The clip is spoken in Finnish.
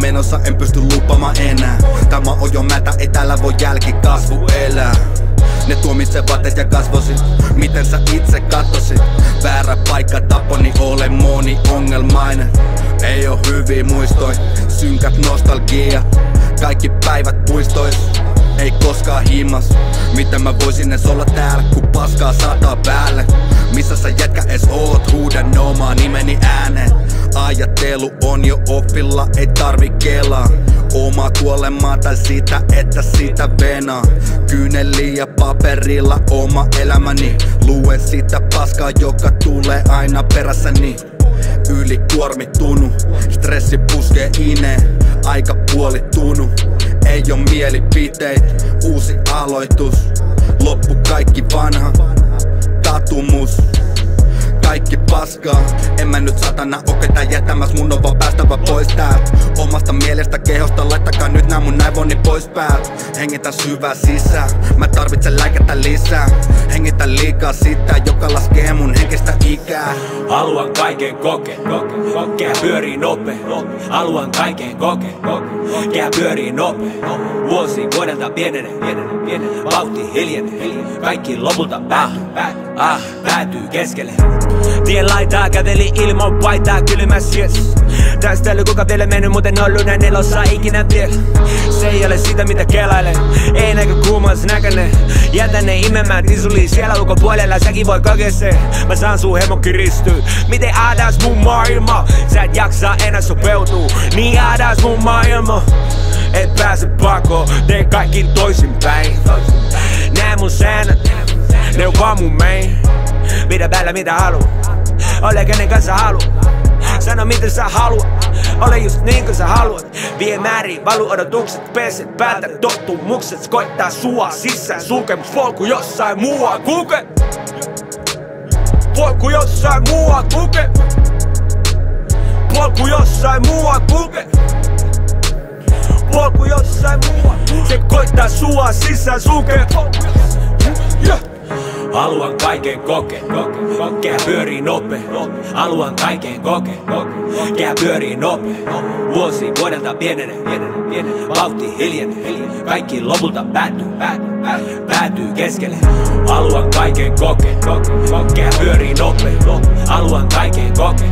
menossa, en pysty lupamaan enää. Tämä on jo mätä, ei täällä voi jälkikasvu elää. Ne tuomitsevat ja kasvosit. Miten sä itse kattosit Väärä paikka taponi, ole moni ongelmainen. Ei oo hyviä muistoi Synkät nostalgia. Kaikki päivät puistois ei koskaan himas. Miten mä voisin edes olla täällä, kun paskaa sataa päälle? Missä sä jätkä es oot, huudan omaa nimeni ääneen. Ajattelu on jo offilla, ei tarvi kelaa. Oma kuolemaa tai sitä, että sitä venaa. Kyyneli ja paperilla oma elämäni. Luen sitä paskaa, joka tulee aina perässäni. Yli kuormittunut, stressi puskee ineen. Aika puolittunut, ei oo mielipiteit Uusi aloitus, loppu kaikki vanha Katumus kaikki paskaa En mä nyt satana oo ketään jättämäs, mun on vaan päästävä pois täältä. Omasta mielestä kehosta laittakaa nyt nää mun näivoni pois päältä. Hengitä syvää sisään, mä tarvitsen lääkettä lisää. Hengitä liikaa sitä, joka laskee mun henkistä ikää. Haluan kaiken koke, koke, kokea pyörii nope. Haluan kaiken koke, koke, kokea pyörii nope. Vuosi vuodelta pienenee, pienenee, pienenee. Vauhti hiljenee, kaikki lopulta päätyy, päätyy, ah, päätyy keskelle. Tien laitaa käveli ilman paitaa kylmäs yes Tästä kuka vielä mennyt, muuten ollut näin nelossa ikinä vielä. Se ei ole sitä mitä kelailen. Ei näkö kuumas näkönen Jätä ne imemään tisuli siellä ulkopuolella Säkin voi kokea se. Mä saan sun hemo kiristyy. Miten aadas mun maailma? Sä et jaksa enää sopeutuu Niin aadas mun maailma? Et pääse pakoon. Tee kaikki toisinpäin. Nää mun säännöt Ne mun main. Pidä päällä mitä haluu Ole kenen kanssa haluu Sano mitä sä haluat Ole just niin kuin sä haluat Vie määrin, valu odotukset, peset päätä Tottumukset koittaa sua sisään Sulkemus polku jossain muualla kuke Polku jossain muualla kuke Polku jossain muualla kuke Polku jossain muualla Se koittaa sua sisään sulkee yeah. Haluan kaiken koke, kokea pyörii nope Haluan kaiken koke, kokea pyörii nope Vuosi vuodelta pienenee, Vauhti hiljenee, kaikki lopulta päätyy, päätyy keskelle. Haluan kaiken koke, kokea pyörii nope Haluan kaiken koke,